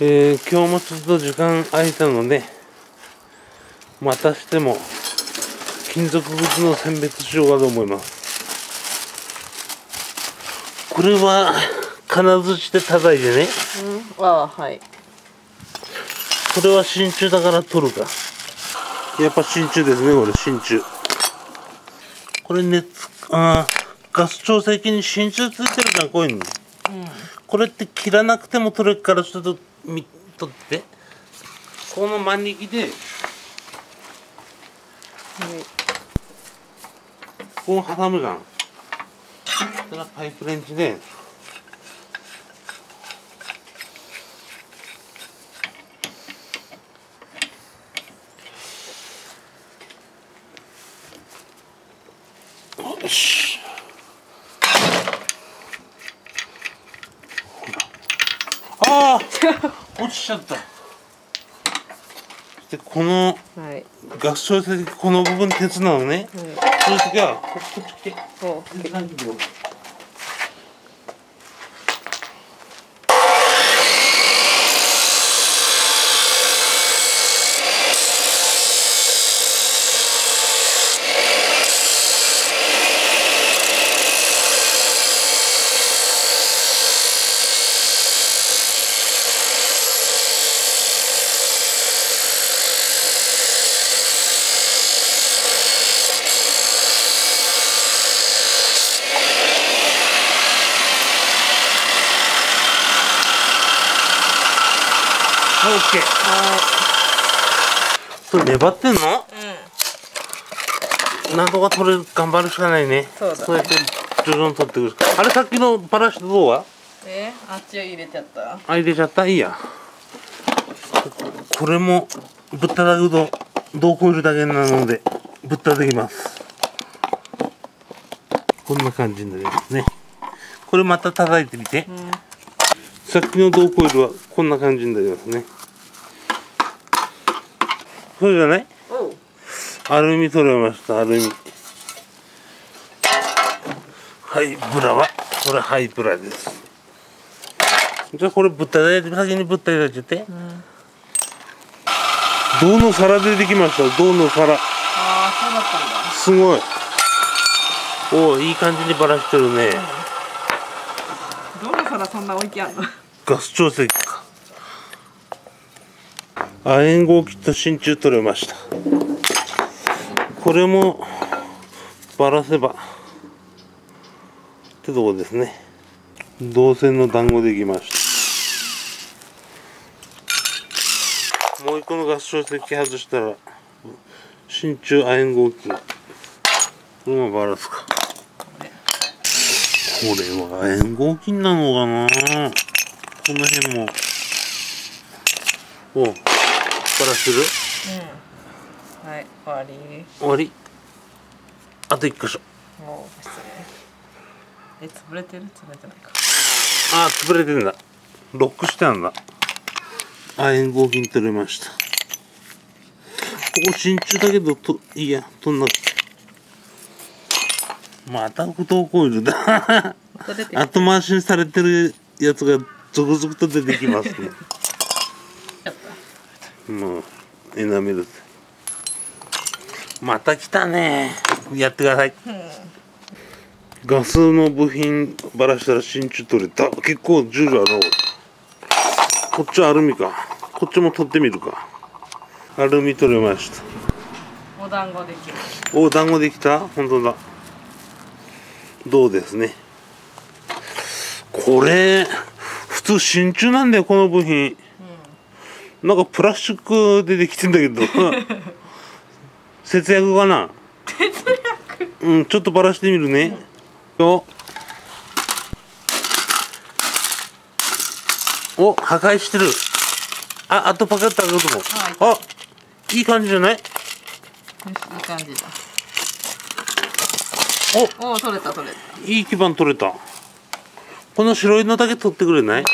えー、今日もちょっと時間空いたのでまたしても金属物の選別しようかと思います。これは金槌して叩いてね。うん、ああはい。これは真鍮だから取るか。やっぱ真鍮ですねこれ真鍮。これ熱あーガス調整器に真鍮ついてるじゃんこういうの。これって切らなくても取れるからちょっとみ取って？この真力でこう挟むじゃんそパイプレンチでよしああ 落ちちゃった。でこのはい。合唱的この部分鉄なのね、そういう時はここっち来て。おこんオッケー。それ粘ってんの？なんとか取れる、頑張るしかないね。そうだねやって徐々に取ってくる。あれさっきのパラシュートどうは？えあっちを入れちゃった？あ、入れちゃった？いいや。これも、ぶっただくと、銅コイルだけなので、ぶったできます。こんな感じになりますね。これまた叩いてみて。さっきの銅コイルはこんな感じになりますね。そうじゃない？アルミ取れました、アルミ。はい、ブラは、これハイブラです。じゃあこれぶったたいて、先にぶったたいちゃって。銅の皿でできました、銅の皿？ああそうだったんだすごい。おお、いい感じにばらしてるね。どの皿そんな置いてあんの？ガス調整器か。亜鉛合金と真鍮取れました。これもばらせばってとこですね。銅線の団子できました。もう一個のガス調整器外したら真鍮亜鉛合金。これもばらすか。これは亜鉛合金なのかなこの辺も。おう、バラする？うんはい終わり終わり？あと一箇所。もう失礼え潰れてる？潰れてないかあー、潰れてんだ。ロックしてあんだ。亜鉛合金取れました。ここ真鍮だけど、と、いいや、取んなくて。また不動コイルだ。後回しにされてるやつが続々と出てきますね。もう、エナメルで。また来たね。やってください。ガスの部品ばらしたら真鍮取れた。結構重量あるなこっちはアルミか。こっちも取ってみるか。アルミ取れました。お団子できるお、団子できた？本当だ。どうですね。これ、普通真鍮なんだよ、この部品。なんかプラスチックでできてんだけど。節約かな？節約？うん、ちょっとばらしてみるね。よ。お、破壊してる。あ、あとパカッと開くとも。あ、いい感じじゃない？よしいい感じだお、おお取れた取れたいい基板取れた。この白いのだけ取ってくれない？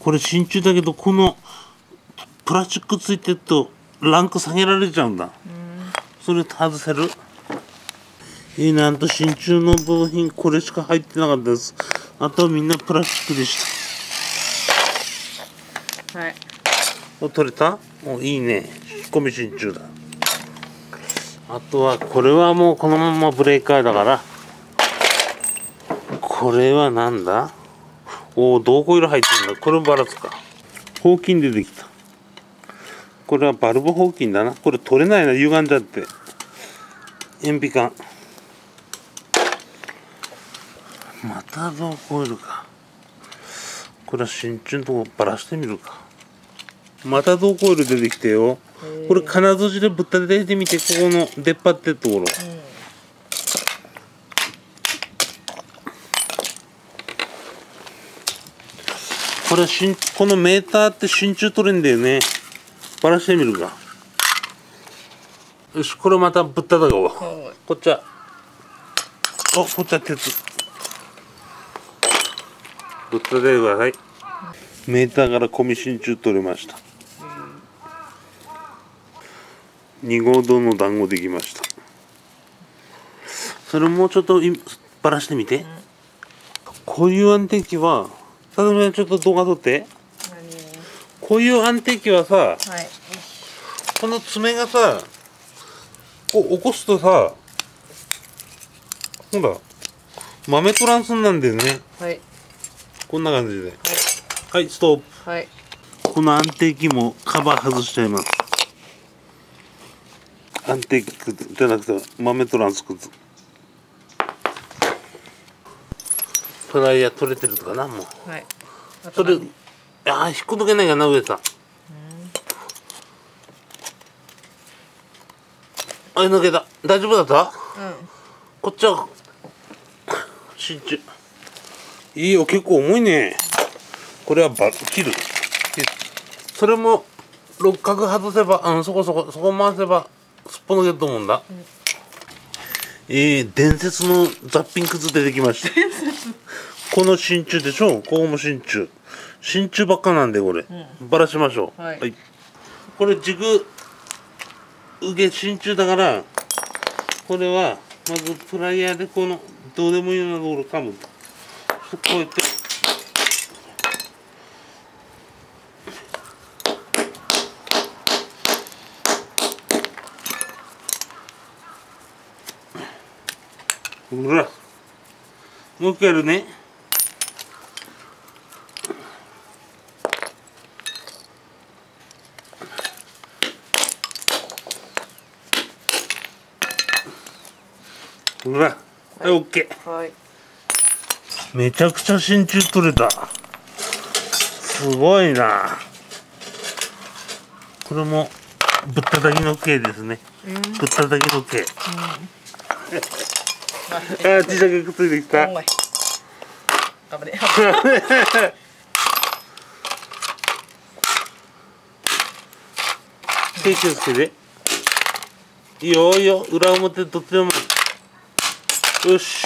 これ真鍮だけど、このプラスチックついてるとランク下げられちゃうんだ。それ外せる。いいなんと真鍮の部品これしか入ってなかったです。あとはみんなプラスチックでした。はい。お取れた？おいいね。引っ込み真鍮だ。あとはこれはもうこのままブレーカーだから。これはなんだ？おお銅コイル入ってるんだ。これもバラすか。ほうきん出てきた。これはバルブほうきんだな。これ取れないな歪んじゃって。塩ビ管また銅コイルか。これは真鍮のとこバラしてみるか。また銅コイル出てきてよ。これ金槌でぶったててみてここの出っ張ってるところ。これはしんこのメーターって真鍮取れんだよね。バラしてみるか。よしこれまたぶったたこう。はいこっちは。おこっちは鉄。ぶったててくださいメーターから込み真鍮取れました。2号堂の団子できました。それもうちょっといばらしてみて、こういう安定器はさすがにちょっと動画撮って。何こういう安定器はさはいこの爪がさこう起こすとさほら豆トランスなんだよね。はい。こんな感じで。はい。ストップ。はい。この安定器もカバー外しちゃいます。安定器じゃなくて豆トランスくずトライヤー取れてるとかなもう。はい。それああ引っこ抜けないかな上さん。あ抜けた。大丈夫だった？うん。こっちは真鍮いいよ結構重いね。これはバ切る。それも六角外せばあのそこそこそこ回せばすっぽ抜けると思うんだ、えー、伝説のザッピングズ出てきました。この真鍮でしょ？ここも真鍮。真鍮ばっかなんでこれ、ばらしましょう。はい。これ軸受け真鍮だからこれはまずプライヤーでこのどうでもいいようなところ噛む。とこうやってほらもう一回やるね。ほらはいオッケーはい。めちゃくちゃ真鍮取れた。すごいな。これもぶったたきの系ですね。ぶったたきの系あー小さくくっついてきた。おい危ね手気をつけて。いいよいいよ。裏表どっちでも。よし。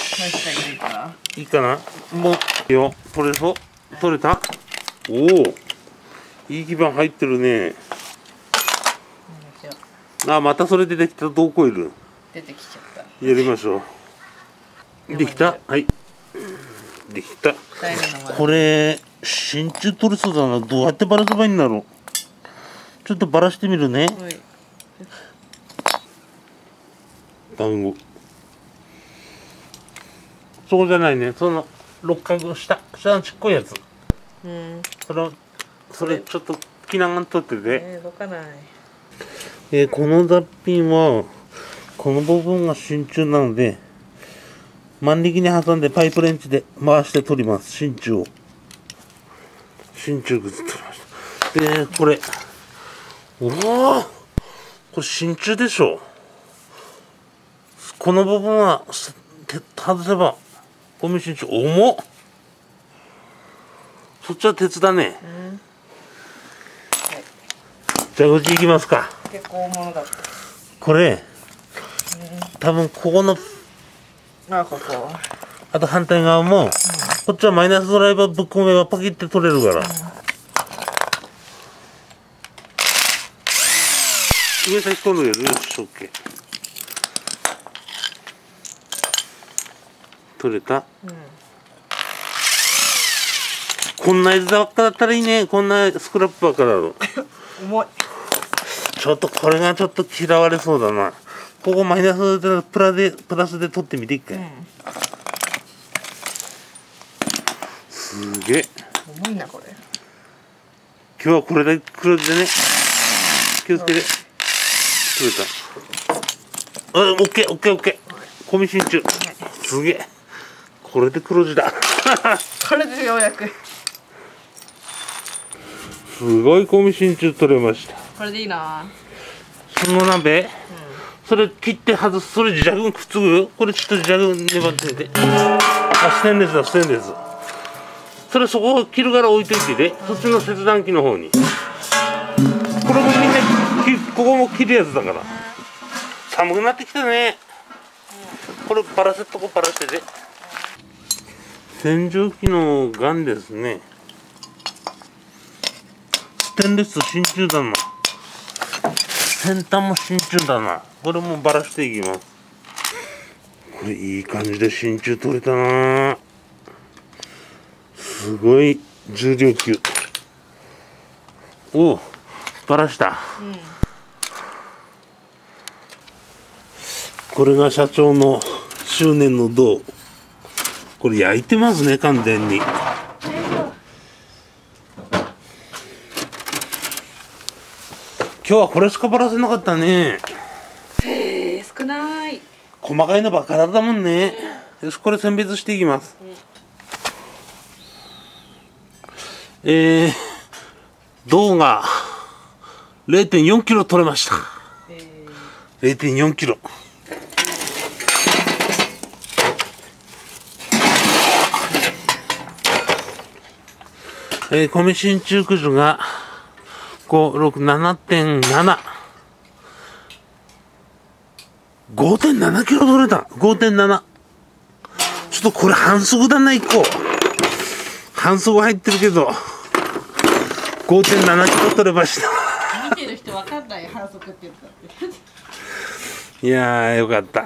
いいかな。もういいよ。取れそう取れた？おお。いい基板入ってるね。あまたそれ出てきた。銅コイル出てきちゃった。やりましょうできた。はい。できた。これ真鍮取れそうだなどうやってバラせばいいんだろう？ちょっとバラしてみるね。はい。団子そうじゃないね。その六角下。下のちっこいやつ。うん。それそれ。ちょっと気長に取ってて、えー、動かない。えーこの脱品はこの部分が真鍮なので万力に挟んでパイプレンチで回して取ります。真鍮を。真鍮ぐず取りました。でこれ。おおこれ真鍮でしょ。この部分は外せばゴミ真鍮重っ。そっちは鉄だね。うんじゃあこっち行きますか。結構大物だっこれ。多分ここのたあここ。あと反対側も、こっちはマイナスドライバーぶっ込めばパキって取れるから、上先込んでるよし OK 取れた。うんこんなやつばっかだったらいいね。こんなスクラップばっかだと 重い。ちょっとこれがちょっと嫌われそうだなここマイナスでプラでプラスで取ってみて一回、うん。すげえ。重いなこれ。今日はこれで黒字でね。気をつけて。取れた。あオッケーオッケーオッケー。コミ真鍮すげえ。これで黒字だ。これでようやく。すごいコミ真鍮取れました。これでいいな。その鍋、それ切って外す。それ自弱くっつくこれちょっと自弱粘ってて。あステンレスだステンレス。それそこを切るから置いといてでそっちの切断機の方に。これもみんなきここも切るやつだから。寒くなってきたね。これバラせとこバラしてで洗浄機のガンですね。ステンレス真鍮だな先端も真鍮だな。これもバラしていきます。これいい感じで真鍮取れたな。すごい重量級。おおバラした、これが社長の執念の銅。これ焼いてますね完全に。今日はこれしかバラせなかったね。へえ少ない。細かいのばっかだもんね。よしこれ選別していきます、えー、銅が0.4キロ取れました。え0.4キロ。えー、米真鍮くじが567.7 5.7キロ取れた。5.7ちょっとこれ反則だな1個。反則入ってるけど。5.7キロ取れました。見てる人わかんない反則って言ったって。いやーよかった